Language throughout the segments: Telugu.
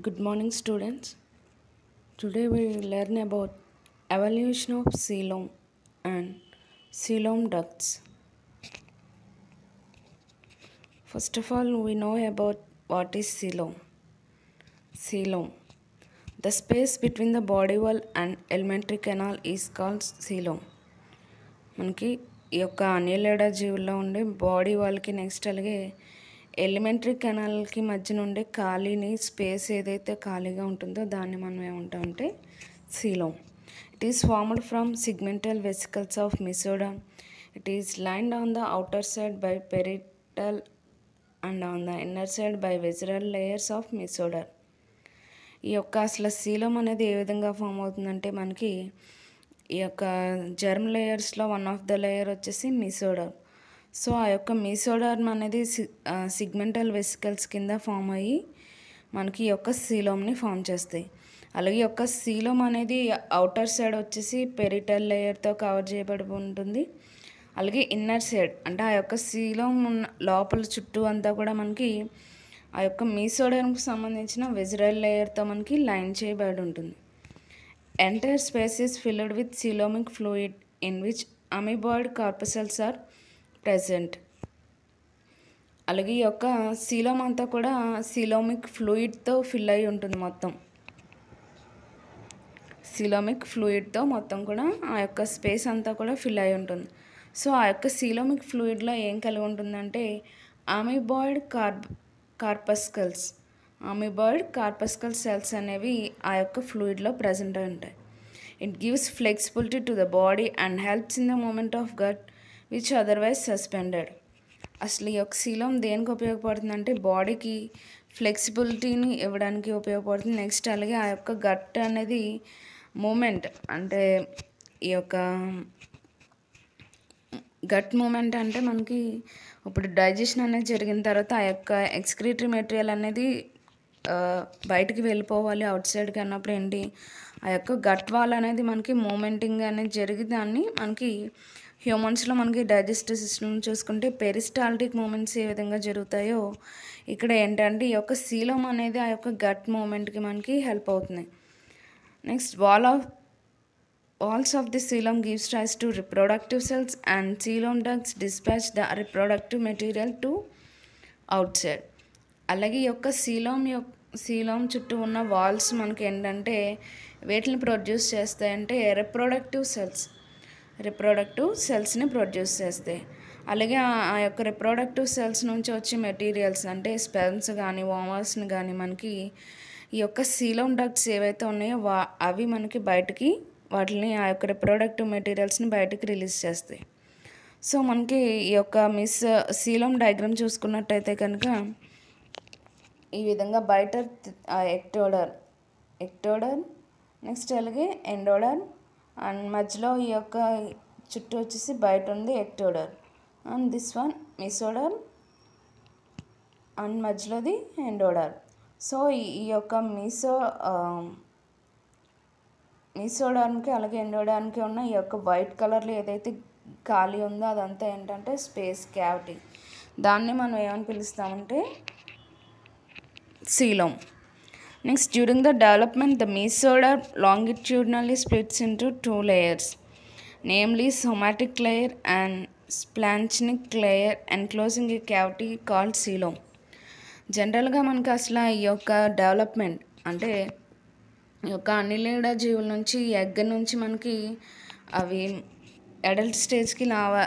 Good morning, students. Today we will learn about evolution of coelom and coelom ducts. First of all, we know about what is coelom. Coelom. The space between the body wall and elementary canal is called coelom. మనకి ఈ యొక్క అనిలేడ జీవుల్లో ఉండే బాడీ వాళ్ళకి నెక్స్ట్ అలాగే ఎలిమెంటరీ కెనాల్కి మధ్య నుండి ఖాళీని స్పేస్ ఏదైతే ఖాళీగా ఉంటుందో దాన్ని మనం ఏమంటామంటే coelom it is formed from segmental vesicles of mesoderm it is lined on the outer side by parietal and on the inner side by visceral layers of mesoderm ఈ యొక్క అసలు సీలం అనేది ఏ విధంగా ఫామ్ అవుతుందంటే మనకి ఈ యొక్క జర్మ్ లేయర్స్లో వన్ ఆఫ్ ద లేయర్ వచ్చేసి మిసోడర్ సో ఆ యొక్క మీసోడర్మ్ అనేది సిగ్మెంటల్ వెసికల్స్ కింద ఫామ్ అయ్యి మనకి ఈ యొక్క సీలోమ్ని ఫామ్ చేస్తాయి. అలాగే యొక్క సీలోమ్ అనేది అవుటర్ సైడ్ వచ్చేసి పెరిటల్ లేయర్తో కవర్ చేయబడి ఉంటుంది అలాగే ఇన్నర్ సైడ్ అంటే ఆ యొక్క సీలోమ్ ఉన్న లోపల చుట్టూ అంతా కూడా మనకి ఆ యొక్క మీసోడర్మ్కి సంబంధించిన వెజరల్ లేయర్తో మనకి లైన్ చేయబడి ఉంటుంది entire space is filled with coelomic fluid in which amoeboid corpuscles are present. అలాగే ఈ యొక్క సీలోమ్ అంతా కూడా సిలోమిక్ ఫ్లూయిడ్తో ఫిల్ అయి ఉంటుంది మొత్తం. సిలోమిక్ ఫ్లూయిడ్తో మొత్తం కూడా ఆ యొక్క స్పేస్ అంతా కూడా ఫిల్ అయి ఉంటుంది. సో ఆ యొక్క సిలోమిక్ ఫ్లూయిడ్లో ఏం కలిగి ఉంటుందంటే ఆమిబాయిడ్ కార్బ్ కార్పస్కల్స్. ఆమిబాయిడ్ కార్పస్కల్ సెల్స్ అనేవి ఆ యొక్క ఫ్లూయిడ్లో ప్రజెంట్ అయి ఉంటాయి. It gives flexibility to the body and helps in the movement of gut which otherwise suspended అసలు ఈ యొక్క శీలం దేనికి ఉపయోగపడుతుందంటే బాడీకి ఫ్లెక్సిబిలిటీని ఇవ్వడానికి ఉపయోగపడుతుంది. నెక్స్ట్ అలాగే ఆ యొక్క గట్ అనేది మూమెంట్ అంటే ఈ యొక్క గట్ మూమెంట్ అంటే మనకి ఇప్పుడు డైజెషన్ అనేది జరిగిన తర్వాత ఆ యొక్క ఎక్స్క్రీటరీ మెటీరియల్ అనేది బయటికి వెళ్ళిపోవాలి. అవుట్ సైడ్కి అన్నప్పుడు ఏంటి? ఆ యొక్క గట్ వాల్ అనేది మనకి మూమెంటింగ్ అనేది జరిగి దాన్ని మనకి హ్యూమన్స్లో మనకి డైజెస్టివ్ సిస్టమ్ చూసుకుంటే పెరిస్టాల్టిక్ మూమెంట్స్ ఏ విధంగా జరుగుతాయో ఇక్కడ ఏంటంటే ఈ యొక్క సీలం అనేది ఆ యొక్క గట్ మూమెంట్కి మనకి హెల్ప్ అవుతుంది. Next wall of walls of the coelom gives rise to reproductive cells and coelom coelom dispatch the reproductive material to outside అలాగే ఈ యొక్క సీలం యొక్క శీలం చుట్టూ ఉన్న వాల్స్ మనకి ఏంటంటే వేటిని ప్రొడ్యూస్ చేస్తాయంటే రిప్రొడక్టివ్ సెల్స్ రిప్రొడక్టివ్ సెల్స్ని ప్రొడ్యూస్ చేస్తాయి అలాగే ఆ యొక్క రిప్రొడక్టివ్ సెల్స్ నుంచి వచ్చే మెటీరియల్స్ అంటే స్పెర్మ్స్ కానీ వామర్స్ని కానీ మనకి ఈ యొక్క సీలోమ్ డక్ట్స్ ఏవైతే ఉన్నాయో వా అవి మనకి బయటికి వాటిని ఆ యొక్క రిప్రొడక్టివ్ మెటీరియల్స్ని బయటకు రిలీజ్ చేస్తాయి. సో మనకి ఈ యొక్క మిస్ సీలం డయాగ్రామ్ చూసుకున్నట్టయితే కనుక ఈ విధంగా బయట ఎక్టోడర్ ఎక్టోడర్ నెక్స్ట్ అలాగే ఎండోడర్ అండ్ మధ్యలో ఈ యొక్క చుట్టూ వచ్చేసి బయట ఉంది ectoderm and this one mesoderm and మధ్యలోది endoderm so ఈ యొక్క మీసో మీసోడానికి అలాగే ఎండోడానికి ఉన్న ఈ యొక్క వైట్ కలర్లో ఏదైతే ఖాళీ ఉందో అదంతా ఏంటంటే స్పేస్ క్యావిటీ. దాన్ని మనం ఏమని పిలుస్తామంటే coelom next during the development the mesoderm longitudinally splits into two layers namely somatic layer and splanchnic layer enclosing a cavity called coelom జనరల్గా మనకి అసలు ఈ యొక్క డెవలప్మెంట్ అంటే ఈ యొక్క అనిలేడ జీవుల నుంచి ఎగ్ నుంచి మనకి అవి అడల్ట్ స్టేజ్కి రావా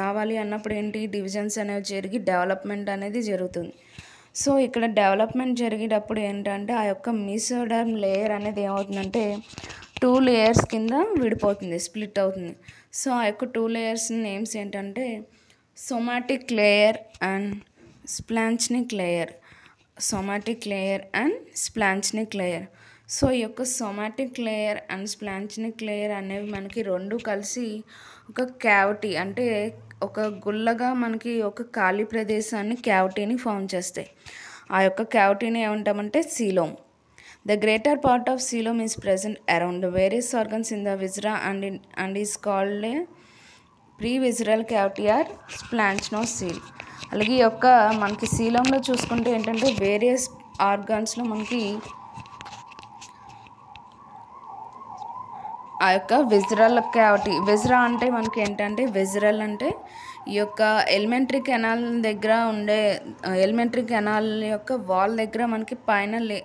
రావాలి అన్నప్పుడు ఏంటి? డివిజన్స్ అనేవి జరిగి డెవలప్మెంట్ అనేది జరుగుతుంది. సో ఇక్కడ డెవలప్మెంట్ జరిగేటప్పుడు ఏంటంటే ఆ యొక్క మిసోడర్మ్ లేయర్ అనేది ఏమవుతుందంటే టూ లేయర్స్ కింద విడిపోతుంది స్ప్లిట్ అవుతుంది. సో ఆ యొక్క టూ లేయర్స్ నేమ్స్ ఏంటంటే somatic layer and splanchnic layer. Somatic layer and splanchnic layer. So ఈ యొక్క somatic layer and splanchnic layer అనేవి మనకి రెండు కలిసి ఒక క్యావిటీ అంటే ఒక గుల్లగా మనకి ఒక ఖాళీ ప్రదేశాన్ని క్యావిటీని ఫామ్ చేస్తాయి. ఆ యొక్క క్యావిటీని ఏమంటామంటే coelom. The greater part of coelom is present around various organs in the viscera and and is called perivisceral cavity or splanchnocoel అలాగే ఈ యొక్క మనకి సీలంలో చూసుకుంటే ఏంటంటే వేరియస్ ఆర్గాన్స్లో మనకి ఆ యొక్క విజరల్ క్యావిటీ విజ్రా అంటే మనకి ఏంటంటే విజరల్ అంటే ఈ యొక్క ఎలిమెంటరీ కెనాల్ దగ్గర ఉండే ఎలిమెంటరీ కెనాల్ యొక్క వాల్ దగ్గర మనకి పైన లే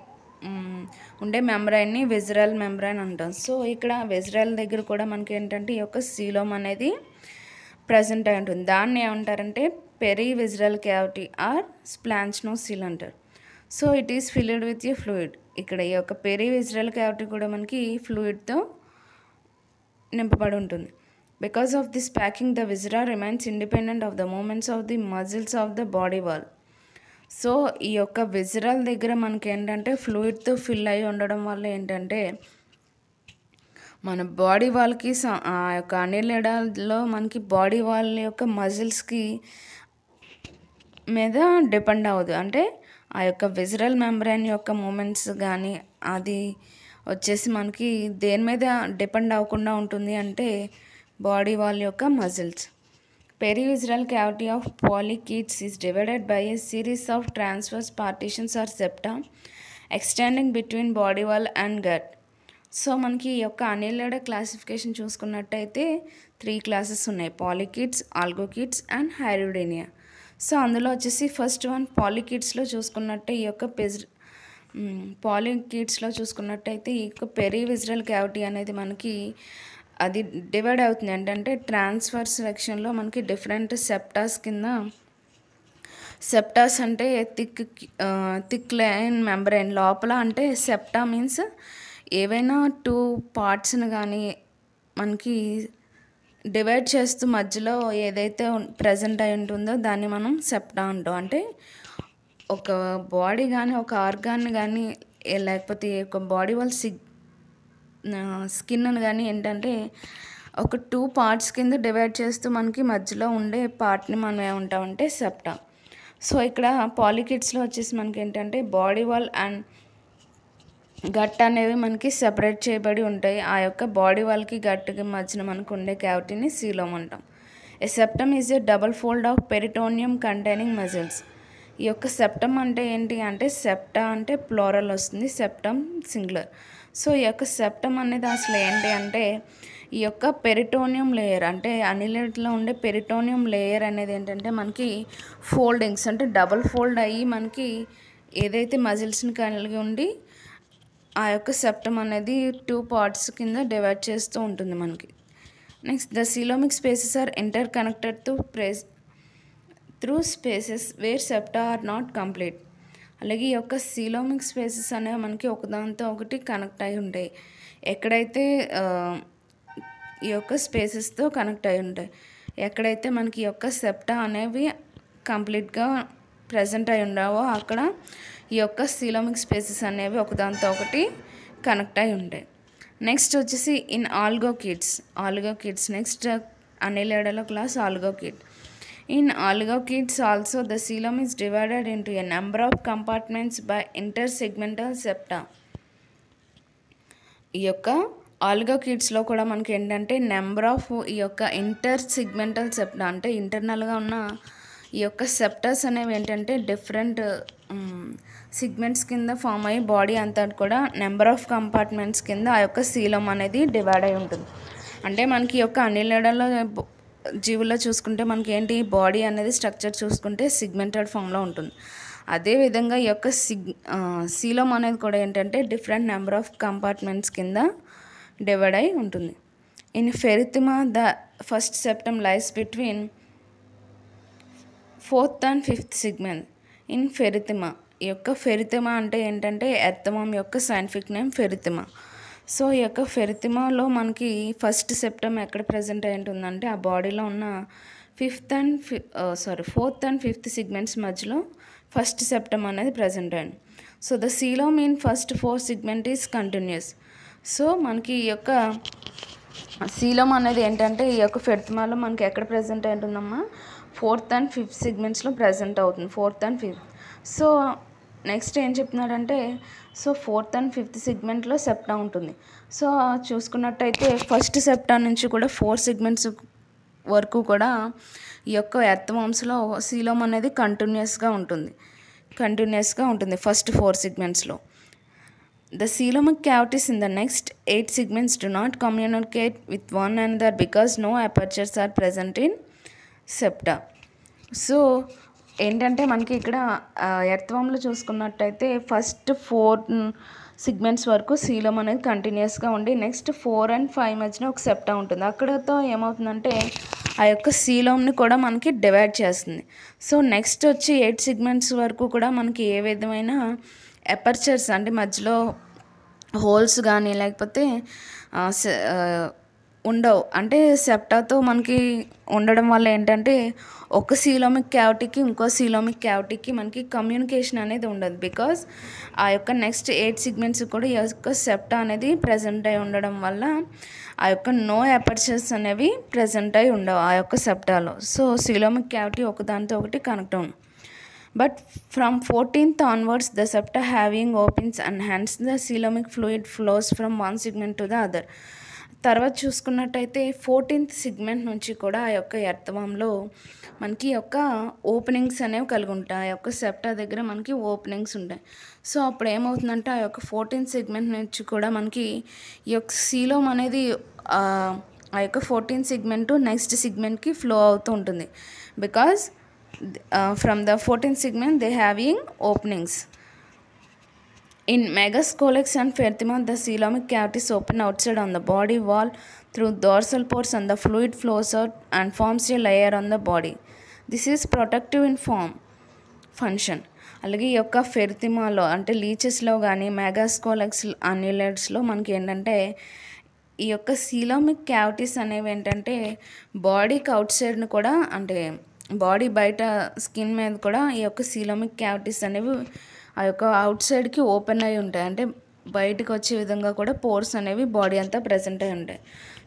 ఉండే మెమ్రైన్ని విజరల్ మెమ్రైన్ అంటాం. సో ఇక్కడ విజరల్ దగ్గర కూడా మనకి ఏంటంటే ఈ యొక్క సీలోమ్ అనేది ప్రజెంట్ అయి ఉంటుంది. దాన్ని ఏమంటారంటే perivisceral cavity or splanchnocoel అంటారు. So it is filled with a fluid. ఇక్కడ ఈ యొక్క పెరీ విజరల్ క్యావిటీ కూడా మనకి ఈ ఫ్లూయిడ్తో నింపబడి ఉంటుంది because of this packing the viscera remains independent of the movements of the muscles of the body wall so ఈ యొక్క విజరాల దగ్గర మనకి ఏంటంటే ఫ్లూయిడ్తో ఫిల్ అయి ఉండడం వల్ల ఏంటంటే మన బాడీ వాల్కి ఆ యొక్క అనిలెడాల్లో మనకి బాడీ వాల్ యొక్క మజిల్స్కి మీద డిపెండ్ అవ్వదు. అంటే ఆ యొక్క విజరల్ మెంబ్రెయిన్ యొక్క మూమెంట్స్ కానీ అది వచ్చేసి మనకి దేని మీద డిపెండ్ అవ్వకుండా ఉంటుంది అంటే బాడీ వాల్ యొక్క muscles. Perivisceral cavity of polychaetes is divided by a series of transverse partitions or septa extending between body wall and gut. So మనకి ఈ యొక్క అనిలడ క్లాసిఫికేషన్ చూసుకున్నట్టయితే త్రీ క్లాసెస్ ఉన్నాయి పాలికిడ్స్ ఆల్గోకిడ్స్ అండ్ హైరోడేనియా. సో అందులో వచ్చేసి ఫస్ట్ వన్ పాలికిడ్స్లో చూసుకున్నట్టే ఈ యొక్క పెజ్ పాలికిడ్స్లో చూసుకున్నట్టయితే ఈ పెరివిజరల్ క్యావిటీ అనేది మనకి అది డివైడ్ అవుతుంది. ఏంటంటే ట్రాన్స్ఫర్ సెక్షన్లో మనకి డిఫరెంట్ సెప్టాస్ కింద సెప్టాస్ అంటే థిక్ థిక్ లైన్ మెంబ్రైన్. లోపల అంటే సెప్టా మీన్స్ ఏవైనా టూ పార్ట్స్ని కానీ మనకి డివైడ్ చేస్తూ మధ్యలో ఏదైతే ప్రజెంట్ అయి ఉంటుందో దాన్ని మనం సెప్టా అంటాం. అంటే ఒక బాడీ కానీ ఒక ఆర్గాన్ కానీ లేకపోతే ఒక బాడీ వాళ్ళ సిగ్ స్కిన్ అని కానీ ఏంటంటే ఒక టూ పార్ట్స్ కింద డివైడ్ చేస్తూ మనకి మధ్యలో ఉండే పార్ట్ని మనం ఏమంటామంటే సెప్టా సో ఇక్కడ పాలికిడ్స్లో వచ్చేసి మనకి ఏంటంటే బాడీ వాల్ అండ్ గట్ అనేవి మనకి సెపరేట్ చేయబడి ఉంటాయి. ఆ యొక్క బాడీ వాల్కి గట్టుకి మధ్యన మనకు ఉండే క్యావిటీని సీలోమ్ అంటాం a septum is a double fold of peritoneum containing muscles ఈ యొక్క సెప్టమ్ అంటే ఏంటి అంటే సెప్టా అంటే ప్లోరల్ వస్తుంది సెప్టమ్ సింగులర్ సో ఈ యొక్క సెప్టమ్ అనేది అసలు ఏంటి అంటే ఈ యొక్క పెరిటోనియం లేయర్ అంటే అనిలెట్లో ఉండే పెరిటోనియం లేయర్ అనేది ఏంటంటే మనకి ఫోల్డింగ్స్ అంటే డబుల్ ఫోల్డ్ అయ్యి మనకి ఏదైతే మజిల్స్ని కలిగి ఉండి ఆ యొక్క సెప్టమ్ అనేది టూ పార్ట్స్ కింద డివైడ్ చేస్తూ ఉంటుంది మనకి. Next the coelomic spaces are interconnected to press through spaces where septa are not complete అలాగే ఈ యొక్క సిలోమిక్ స్పేసెస్ అనేవి మనకి ఒకదానితో ఒకటి కనెక్ట్ అయి ఉంటాయి. ఎక్కడైతే ఈ యొక్క స్పేసెస్తో కనెక్ట్ అయి ఉంటాయి ఎక్కడైతే మనకి ఈ యొక్క సెప్టా అనేవి కంప్లీట్గా ప్రజెంట్ అయి ఉండవో అక్కడ ఈ యొక్క సిలోమిక్ స్పేసెస్ అనేవి ఒకదానితో ఒకటి కనెక్ట్ అయి ఉంటాయి. నెక్స్ట్ వచ్చేసి in oligochaetes oligochaetes next అనిలేడలో class oligochaete in oligochaetes also the coelom is డివైడెడ్ into a number of compartments by intersegmental septa. ఈ యొక్క ఆల్గో కిడ్స్లో కూడా మనకి ఏంటంటే నెంబర్ ఆఫ్ ఈ యొక్క ఇంటర్ సిగ్మెంటల్ సెప్టా అంటే ఇంటర్నల్గా ఉన్న ఈ యొక్క సెప్టర్స్ అనేవి ఏంటంటే డిఫరెంట్ సిగ్మెంట్స్ um, కింద ఫామ్ అయ్యి బాడీ అంతా కూడా నెంబర్ ఆఫ్ కంపార్ట్మెంట్స్ కింద ఆ యొక్క సీలం అనేది డివైడ్ అయి ఉంటుంది. అంటే మనకి ఈ యొక్క అనిలడలో జీవుల్లో చూసుకుంటే మనకి ఏంటి బాడీ అనేది స్ట్రక్చర్ చూసుకుంటే సిగ్మెంటెడ్ ఫామ్లో ఉంటుంది. అదేవిధంగా ఈ యొక్క సిగ్ సీలం అనేది కూడా ఏంటంటే డిఫరెంట్ నెంబర్ ఆఫ్ కంపార్ట్మెంట్స్ కింద డివైడ్ అయి ఉంటుంది. In Pheretima the first septum lies between fourth and fifth segment. In Pheretima ఈ యొక్క ఫెరితిమా అంటే ఏంటంటే ఎర్తమం యొక్క సైంటిఫిక్ నేమ్ ఫెరితిమా. సో ఈ యొక్క ఫెరితిమాలో మనకి ఫస్ట్ సెప్టమ్ ఎక్కడ ప్రజెంట్ అయి ఉంటుందంటే ఆ బాడీలో ఉన్న ఫిఫ్త్ అండ్ ఫి sorry fourth and fifth segments మధ్యలో ఫస్ట్ సెప్టమ్ అనేది ప్రజెంట్ అయింది so the సీలో in first four segment is continuous. So మనకి ఈ యొక్క సీలం అనేది ఏంటంటే ఈ యొక్క ఫెర్తిమాలో మనకి ఎక్కడ ప్రజెంట్ అయి ఉంటుందమ్మా? ఫోర్త్ అండ్ ఫిఫ్త్ సిగ్మెంట్స్లో ప్రజెంట్ అవుతుంది fourth and fifth. So next ఏం చెప్తున్నాడంటే సో ఫోర్త్ అండ్ ఫిఫ్త్ సిగ్మెంట్లో సెప్టా ఉంటుంది. సో చూసుకున్నట్టయితే ఫస్ట్ సెప్టా నుంచి కూడా ఫోర్ సిగ్మెంట్స్ వరకు కూడా ఈ యొక్క ఎర్త్ సీలోమ్ అనేది కంటిన్యూస్గా ఉంటుంది. కంటిన్యూస్గా ఉంటుంది ఫస్ట్ ఫోర్ సిగ్మెంట్స్లో. The cavities in the next eight eight do not communicate with one and other because no apertures are present in septa. So ఏంటంటే మనకి ఇక్కడ ఎర్త్వామ్లో చూసుకున్నట్టయితే ఫస్ట్ ఫోర్ సిగ్మెంట్స్ వరకు సీలం అనేది కంటిన్యూస్గా ఉండి నెక్స్ట్ ఫోర్ అండ్ ఫైవ్ మధ్యన ఒక సెప్టా ఉంటుంది. అక్కడతో ఏమవుతుందంటే ఆ యొక్క సీలంని కూడా మనకి డివైడ్ చేస్తుంది. సో నెక్స్ట్ వచ్చి ఎయిట్ సిగ్మెంట్స్ వరకు కూడా మనకి ఏ విధమైన ఎపర్చర్స్ అంటే మధ్యలో హోల్స్ కానీ లేకపోతే ఉండవు. అంటే సెప్టాతో మనకి ఉండడం వల్ల ఏంటంటే ఒక సీలోమిక్ క్యావిటీకి ఇంకో సీలోమిక్ క్యావిటీకి మనకి కమ్యూనికేషన్ అనేది ఉండదు. బికాజ్ ఆ యొక్క నెక్స్ట్ ఎయిట్ సిగ్మెంట్స్ కూడా ఈ యొక్క సెప్టా అనేది ప్రజెంట్ అయి ఉండడం వల్ల ఆ యొక్క నో ఎపర్చర్స్ అనేవి ప్రజెంట్ అయి ఉండవు ఆ యొక్క సెప్టాలో. సో సీలోమిక్ క్యావిటీ ఒకదానితో ఒకటి కనెక్ట్ అవును but from fourteenth onwards the septa having opens and hands the coelomic fluid flows from one segment to the other. తర్వాత చూసుకున్నట్టయితే ఫోర్టీన్త్ సిగ్మెంట్ నుంచి కూడా ఆ యొక్క ఎర్తవంలో మనకి యొక్క ఓపెనింగ్స్ అనేవి కలిగి ఉంటాయి. ఆ యొక్క సెప్టా దగ్గర మనకి ఓపెనింగ్స్ ఉంటాయి. సో అప్పుడు ఏమవుతుందంటే ఆ యొక్క ఫోర్టీన్త్ సిగ్మెంట్ నుంచి కూడా మనకి ఈ యొక్క సీలోమ్ అనేది ఆ యొక్క ఫోర్టీన్త్ సిగ్మెంట్ నెక్స్ట్ సిగ్మెంట్కి ఫ్లో అవుతూ ఉంటుంది. Because from the fourteenth segment they having openings. In megascolex and fertima, the coelomic cavities open outside on the body wall through dorsal pores and the fluid flows out and forms a layer on the body. This is protective in form function అలాగే ఈ యొక్క ఫెర్తిమాలో అంటే లీచెస్లో కానీ మెగాస్కోలెక్స్ అన్యులెట్స్లో మనకి ఏంటంటే ఈ యొక్క సీలోమిక్ క్యావిటీస్ అనేవి ఏంటంటే బాడీకి అవుట్ సైడ్ని కూడా అంటే బాడీ బయట స్కిన్ మీద కూడా ఈ యొక్క సీలోమిక్ క్యావిటీస్ అనేవి ఆ యొక్క అవుట్ సైడ్కి ఓపెన్ అయి ఉంటాయి. అంటే బయటకు వచ్చే విధంగా కూడా పోర్స్ అనేవి బాడీ అంతా ప్రజెంట్ అయి ఉంటాయి.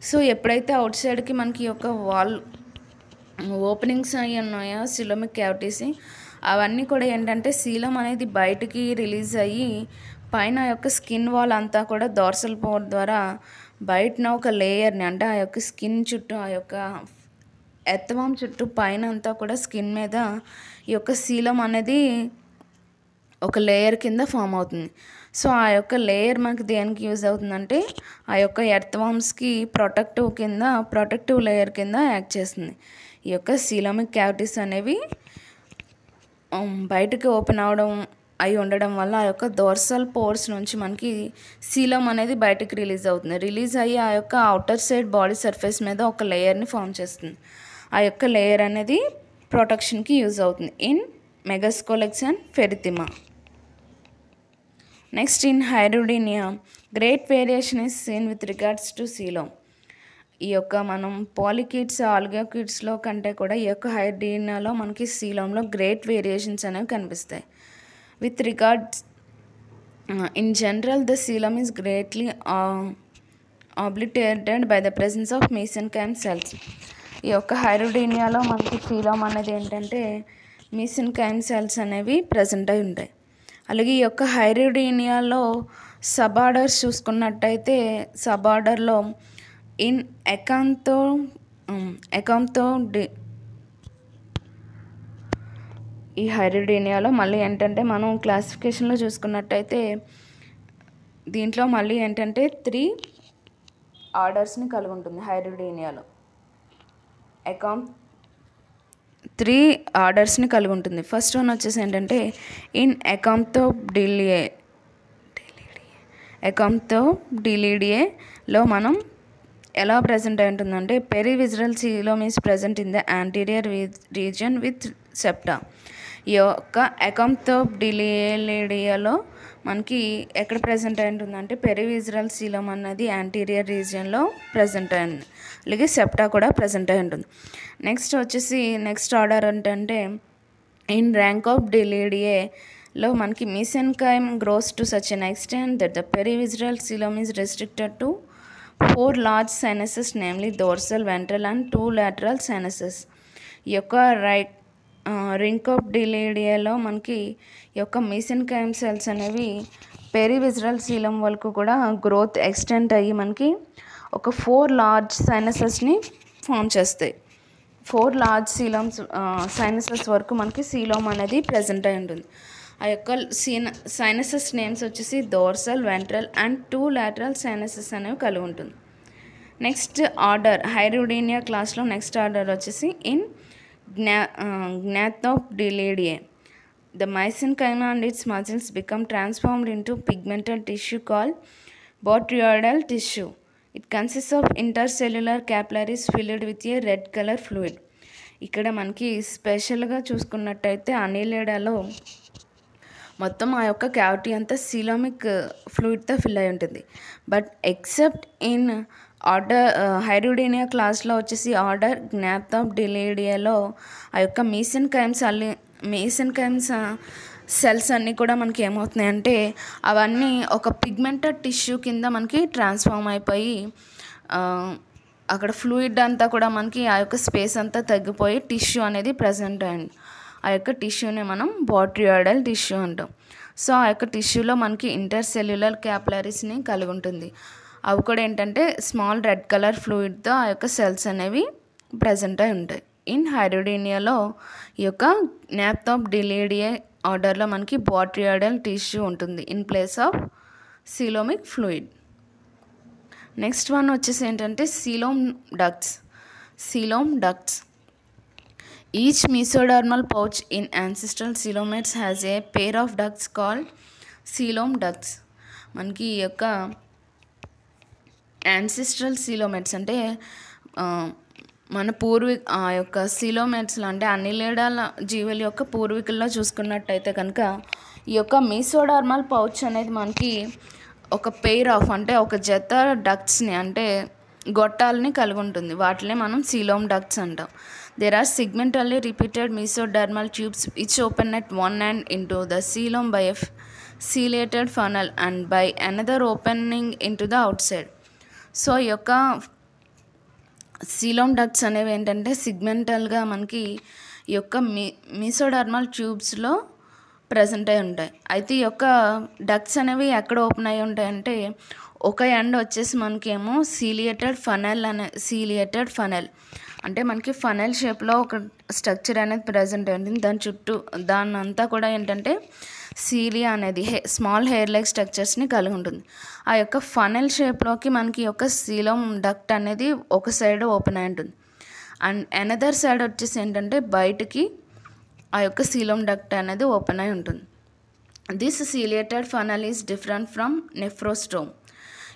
సో ఎప్పుడైతే అవుట్ సైడ్కి మనకి ఈ యొక్క వాల్ ఓపెనింగ్స్ అయి ఉన్నాయో సిలోమిక్ క్యావిటీస్ అవన్నీ కూడా ఏంటంటే సీలం అనేది బయటికి రిలీజ్ అయ్యి పైన ఆ యొక్క స్కిన్ వాల్ అంతా కూడా దోర్సల్ పోర్ ద్వారా బయటన ఒక లేయర్ని అంటే ఆ యొక్క స్కిన్ చుట్టూ ఆ యొక్క ఎత్తవం చుట్టూ పైన అంతా కూడా స్కిన్ మీద ఈ యొక్క శీలం అనేది ఒక లేయర్ కింద ఫామ్ అవుతుంది. సో ఆ యొక్క లేయర్ మనకి దేనికి యూజ్ అవుతుందంటే ఆ యొక్క ఎర్త్వామ్స్కి ప్రొటెక్టివ్ కింద ప్రొటెక్టివ్ లేయర్ కింద యాక్ట్ చేస్తుంది. ఈ యొక్క సీలమిక్ క్యావిటీస్ అనేవి ఉమ్, బయటకి ఓపెన్ అవడం అయి ఉండడం వల్ల ఆ యొక్క దోర్సల్ పోర్స్ నుంచి మనకి సీలం అనేది బయటకు రిలీజ్ అవుతుంది. రిలీజ్ అయ్యి ఆ యొక్క అవుటర్ సైడ్ బాడీ సర్ఫేస్ మీద ఒక లేయర్ని ఫామ్ చేస్తుంది. ఆ యొక్క లేయర్ అనేది ప్రొటెక్షన్కి యూజ్ అవుతుంది. In Megascolex and Pheretima next in Hirudinea great variation is seen with regards to coelom ఈ యొక్క మనం పాలికిడ్స్ ఆల్గోకిడ్స్లో కంటే కూడా ఈ యొక్క హైడ్రీనాలో మనకి సీలంలో గ్రేట్ వేరియేషన్స్ అనేవి కనిపిస్తాయి. With regards in general the coelom is greatly obliterated by the presence of mesenchyme cells ఈ యొక్క హైరోడీనియాలో మనకి సీలం అనేది ఏంటంటే మీసన్ క్యామ్ సెల్స్ అనేవి ప్రజెంట్ అయి ఉంటాయి. అలాగే ఈ యొక్క హైరోడీనియాలో సబార్డర్స్ చూసుకున్నట్టయితే సబార్డర్లో ఇన్ ఎకాంతో ఎకాంతో డి ఈ హైరిడీనియాలో మళ్ళీ ఏంటంటే మనం క్లాసిఫికేషన్లో చూసుకున్నట్టయితే దీంట్లో మళ్ళీ ఏంటంటే త్రీ ఆర్డర్స్ని కలిగి ఉంటుంది హైరిడీనియాలో. అకౌంట్ త్రీ ఆర్డర్స్ని కలిగి ఉంటుంది. ఫస్ట్ వన్ వచ్చేసి ఏంటంటే ఇన్ అకౌంట్తో డిలియే అకౌంట్తో డిలీడియేలో మనం ఎలా ప్రజెంట్ అయి ఉంటుందంటే perivisceral coelom is present in the anterior region with septa. ఈ యొక్క అకంతో డిలియేలిడియాలో మనకి ఎక్కడ ప్రజెంట్ అయి ఉంటుందంటే పెరివిజరల్ విజరల్ అన్నది యాంటీరియర్ రీజియన్లో ప్రజెంట్ అయి ఉంది అలాగే సెప్టా కూడా ప్రజెంట్ అయి ఉంటుంది నెక్స్ట్ వచ్చేసి నెక్స్ట్ ఆర్డర్ ఏంటంటే ఇన్ ర్యాంక్ ఆఫ్ డిలీడియేలో మనకి mesenchyme grows to such an extent that the perivisceral coelom is restricted to four large sinuses namely dorsal ventral and two lateral sinuses ఈ యొక్క రైట్ రింక్ ఆఫ్ డిలేడియాలో మనకి ఈ యొక్క మీసెన్కైమ్ సెల్స్ అనేవి పెరివిజరల్ సీలం వరకు కూడా గ్రోత్ ఎక్స్టెంట్ అయ్యి మనకి ఒక ఫోర్ లార్జ్ సైనసెస్ని ఫామ్ చేస్తాయి. ఫోర్ లార్జ్ సీలమ్స్ సైనసెస్ వరకు మనకి సీలోమ్ అనేది ప్రజెంట్ అయి ఉంటుంది. ఆ యొక్క సీన సైనసెస్ నేమ్స్ వచ్చేసి dorsal ventral and two lateral sinuses అనేవి కలిగి ఉంటుంది. నెక్స్ట్ ఆర్డర్ హైరోడీనియా క్లాస్లో నెక్స్ట్ ఆర్డర్ వచ్చేసి ఇన్ జ్ఞా Gnathobdellida the mesenchyme and its muscles become transformed into pigmental tissue call botryoidal tissue it consist of intercellular capillaries filled with a red colour fluid ఇక్కడ మనకి స్పెషల్గా చూసుకున్నట్టయితే అనిలేడాలో మొత్తం ఆ యొక్క క్యావిటీ అంతా సిలోమిక్ ఫ్లూయిడ్తో ఫిల్ అయి ఉంటుంది. But except in order Hirudinea క్లాస్లో వచ్చేసి ఆర్డర్ జ్ఞాప్తం డిలీడియాలో ఆ యొక్క మీసిన్ క్రైమ్స్ అల్లి మీసిన్ క్రైమ్స్ సెల్స్ అన్నీ కూడా మనకి ఏమవుతున్నాయి అంటే అవన్నీ ఒక పిగ్మెంటెడ్ టిష్యూ కింద మనకి ట్రాన్స్ఫార్మ్ అయిపోయి అక్కడ ఫ్లూయిడ్ అంతా కూడా మనకి ఆ యొక్క స్పేస్ అంతా తగ్గిపోయి టిష్యూ అనేది ప్రజెంట్ అయింది. ఆ యొక్క టిష్యూని మనం బాట్రియాడల్ టిష్యూ అంటాం. సో ఆ యొక్క టిష్యూలో మనకి ఇంటర్సెల్యులర్ క్యాపిలరీస్ని కలిగి ఉంటుంది. అవి కూడా ఏంటంటే స్మాల్ రెడ్ కలర్ ఫ్లూయిడ్తో ఆ యొక్క సెల్స్ అనేవి ప్రజెంట్ అయి ఉంటాయి. ఇన్ హైరోడీనియాలో ఈ యొక్క న్యాప్టాప్ డిలీడియే ఆర్డర్లో మనకి బాట్రియాడల్ టిష్యూ ఉంటుంది in place of coelomic fluid. Next one వచ్చేసి ఏంటంటే coelom ducts. Coelom ducts. Each mesodermal pouch in ancestral coelomates has a pair of ducts called coelom ducts. మనకి ఈ యొక్క యాన్సిస్ట్రల్ సీలోమెట్స్ అంటే మన పూర్వీ ఆ యొక్క సీలోమెట్స్లో అంటే అన్ని లేడాల జీవుల యొక్క పూర్వీకుల్లో చూసుకున్నట్టయితే కనుక ఈ యొక్క మీసోడార్మల్ పౌచ్ అనేది మనకి ఒక పెయిర్ ఆఫ్ అంటే ఒక జత డక్ట్స్ని అంటే గొట్టాలని కలిగి ఉంటుంది వాటిని మనం సీలోమ్ డక్ట్స్ అంటాం. There are segmentally repeated mesodermal tubes which open at one end into the coelom by a ciliated funnel and by another opening into the outside so ఈ యొక్క సీలోమ్ డక్ట్స్ అనేవి ఏంటంటే సిగ్మెంటల్గా మనకి ఈ యొక్క మీ మీసోడర్మల్ ట్యూబ్స్లో ప్రజెంట్ అయి ఉంటాయి. అయితే ఈ యొక్క డక్ట్స్ అనేవి ఎక్కడ ఓపెన్ అయి ఉంటాయంటే ఒక ఎండ్ వచ్చేసి మనకేమో సీలియేటెడ్ ఫనల్ అనే సీలియేటెడ్ ఫనల్. అంటే మనకి ఫనల్ షేప్లో ఒక స్ట్రక్చర్ అనేది ప్రజెంట్ అయి ఉంటుంది దాని చుట్టూ దాని అంతా కూడా ఏంటంటే సీలియా అనేది హే స్మాల్ హెయిర్ లైక్ స్ట్రక్చర్స్ని కలిగి ఉంటుంది. ఆ యొక్క ఫనల్ షేప్లోకి మనకి యొక్క సీలం డక్ట్ అనేది ఒక సైడ్ ఓపెన్ అయి ఉంటుంది. అండ్ ఎనదర్ సైడ్ వచ్చేసి ఏంటంటే బయటికి ఆ యొక్క సీలోమ్ డక్ట్ అనేది ఓపెన్ అయి ఉంటుంది. This ciliated funnel is different from nephrostome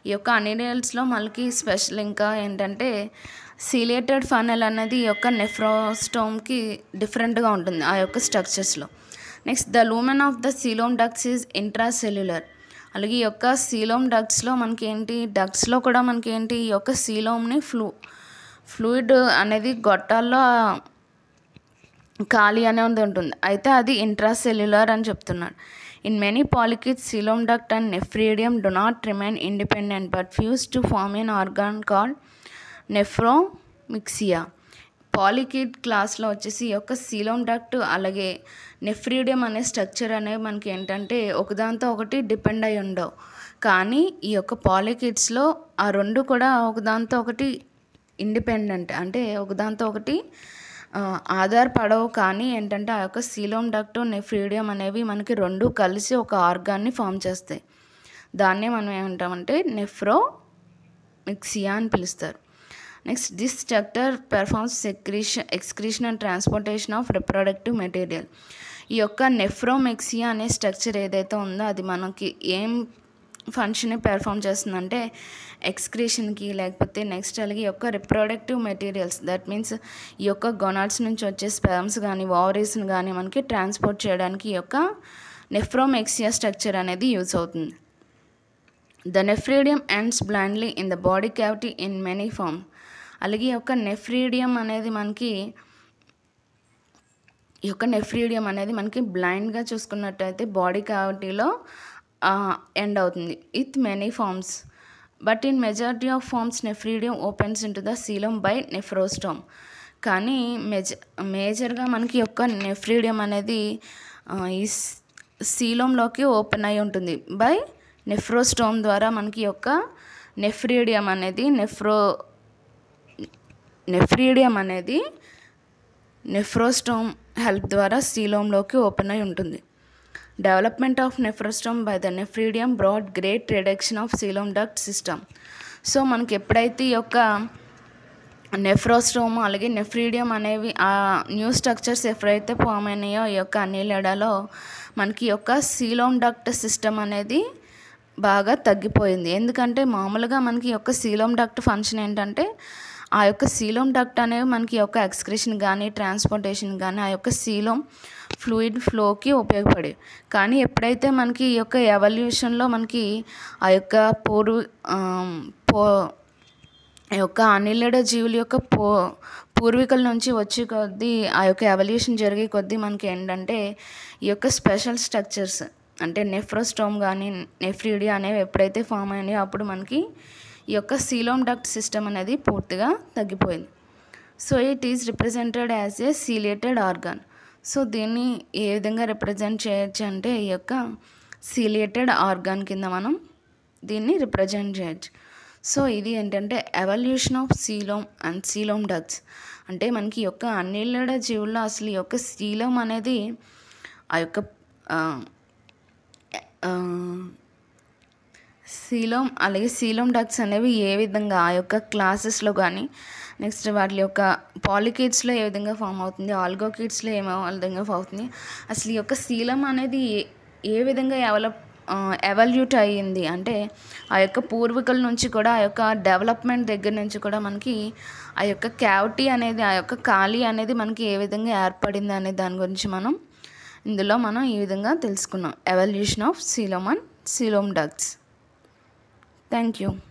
ఈ యొక్క అనిరియల్స్లో మనకి స్పెషల్ ఇంకా ఏంటంటే సీలియేటెడ్ ఫనల్ అనేది ఈ యొక్క నెఫ్రోస్టోమ్కి డిఫరెంట్గా ఉంటుంది ఆ యొక్క స్ట్రక్చర్స్లో. Next the lumen of the coelom ducts is intracellular. అలాగే ఈ యొక్క సీలోమ్ డక్ట్స్లో మనకి ఏంటి డక్ట్స్లో కూడా మనకి ఏంటి ఈ యొక్క సీలోమ్ని ఫ్లూ ఫ్లూయిడ్ అనేది గొట్టాల్లో ఖాళీ అనేది ఉంటుంది. అయితే అది ఇంట్రాసెల్యులర్ అని చెప్తున్నాడు. In many polychaetes coelom duct and nephridium do not remain independent but fuse to form an organ called nephromixium polychaete క్లాస్లో వచ్చేసి ఈ యొక్క సీలోమ్ డక్ట్ అలాగే నెఫ్రీడియం అనే స్ట్రక్చర్ అనేవి మనకి ఏంటంటే ఒకదాంతో ఒకటి డిపెండ్ అయి ఉండవు. కానీ ఈ యొక్క పాలికిడ్స్లో ఆ రెండు కూడా ఒకదాంతో ఒకటి ఇండిపెండెంట్ అంటే ఒకదాంతో ఒకటి ఆధారపడవు. కానీ ఏంటంటే ఆ యొక్క సీలోమ్ డక్ట్ నెఫ్రీడియం అనేవి మనకి రెండు కలిసి ఒక ఆర్గాన్ని ఫామ్ చేస్తాయి. దాన్నే మనం ఏమంటామంటే నెఫ్రో మిక్సియా అని పిలుస్తారు. Next this structure performs secretion excretion and transportation of reproductive material ఈ యొక్క నెఫ్రోమెక్సియా అనే స్ట్రక్చర్ ఏదైతే ఉందో అది మనకి ఏం ఫంక్షన్ని పెర్ఫామ్ చేస్తుందంటే ఎక్స్క్రీషన్కి లేకపోతే నెక్స్ట్ అలాగే యొక్క రిప్రొడక్టివ్ మెటీరియల్స్ దట్ మీన్స్ ఈ యొక్క గొనాడ్స్ నుంచి వచ్చే స్పెమ్స్ కానీ ఓవరీస్ని కానీ మనకి ట్రాన్స్పోర్ట్ చేయడానికి ఈ యొక్క నెఫ్రోమెక్సియా స్ట్రక్చర్ అనేది యూజ్ అవుతుంది. The nephridium ends blindly in the body cavity in many form అలాగే ఈ యొక్క నెఫ్రీడియం అనేది మనకి ఈ యొక్క నెఫ్రీడియం అనేది మనకి బ్లైండ్గా చూసుకున్నట్టయితే బాడీ క్యావిటీలో ఎండ్ అవుతుంది. In many forms but in majority of forms nephridium opens into the coelom by nephrostome కానీ మెజ మేజర్గా మనకి యొక్క నెఫ్రీడియం అనేది ఈ సీలంలోకి ఓపెన్ అయి ఉంటుంది. బై నెఫ్రోస్టోమ్ ద్వారా మనకి యొక్క నెఫ్రీడియం అనేది నెఫ్రో నెఫ్రీడియం అనేది నెఫ్రోస్టోమ్ హెల్ప్ ద్వారా సీలోమ్లోకి ఓపెన్ అయి ఉంటుంది. Development of nephrostome by the nephridium brought great reduction of coelom duct system. So మనకి ఎప్పుడైతే ఈ యొక్క నెఫ్రోస్టోమ్ అలాగే నెఫ్రీడియం అనేవి ఆ న్యూ స్ట్రక్చర్స్ ఎప్పుడైతే ఫామ్ అయినాయో ఈ యొక్క అనిలెడలో మనకి ఈ యొక్క సీలోమ్ డక్ట్ సిస్టమ్ అనేది బాగా తగ్గిపోయింది. ఎందుకంటే మామూలుగా మనకి ఈ యొక్క సీలోమ్ డక్ట్ ఫంక్షన్ ఏంటంటే ఆ యొక్క సీలోమ్ డక్ట్ అనేవి మనకి యొక్క ఎక్స్క్రిషన్ కానీ ట్రాన్స్పోర్టేషన్ కానీ ఆ యొక్క సీలోమ్ ఫ్లూయిడ్ ఫ్లోకి ఉపయోగపడే. కానీ ఎప్పుడైతే మనకి ఈ యొక్క ఎవల్యూషన్లో మనకి ఆ యొక్క పూర్వ పో యొక్క అనిలడ జీవుల యొక్క పో పూర్వీకుల నుంచి వచ్చే కొద్దీ ఆ యొక్క ఎవల్యూషన్ జరిగే కొద్దీ మనకి ఏంటంటే ఈ యొక్క స్పెషల్ స్ట్రక్చర్స్ అంటే నెఫ్రోస్టోమ్ కానీ నెఫ్రీడి అనేవి ఎప్పుడైతే ఫామ్ అయినాయో అప్పుడు మనకి ఈ యొక్క సీలోమ్ డక్ట్ సిస్టమ్ అనేది పూర్తిగా తగ్గిపోయింది. So it is represented as a ciliated organ so దీన్ని ఏ విధంగా రిప్రజెంట్ చేయొచ్చు అంటే ఈ యొక్క సీలియేటెడ్ ఆర్గాన్ కింద మనం దీన్ని రిప్రజెంట్ చేయొచ్చు. సో ఇది ఏంటంటే evolution of coelom and coelom ducts అంటే మనకి ఈ యొక్క అన్నిళ్ళడ జీవుల్లో అసలు ఈ యొక్క సీలోమ్ అనేది ఆ యొక్క సీలోమ్ అలాగే సీలోమ్ డక్స్ అనేవి ఏ విధంగా ఆ యొక్క క్లాసెస్లో కానీ నెక్స్ట్ వాటి యొక్క పాలికిడ్స్లో ఏ విధంగా ఫామ్ అవుతుంది ఆల్గో కిడ్స్లో ఏమో విధంగా ఫామ్ అవుతుంది అసలు ఈ యొక్క సీలం అనేది ఏ ఏ విధంగా ఎవలప్ ఎవల్యూట్ అయ్యింది అంటే ఆ యొక్క పూర్వీకుల నుంచి కూడా ఆ యొక్క డెవలప్మెంట్ దగ్గర నుంచి కూడా మనకి ఆ యొక్క క్యావిటీ అనేది ఆ యొక్క ఖాళీ అనేది మనకి ఏ విధంగా ఏర్పడింది అనే దాని గురించి మనం ఇందులో మనం ఈ విధంగా తెలుసుకున్నాం. Evolution of coelom and coelom ducts. Thank you.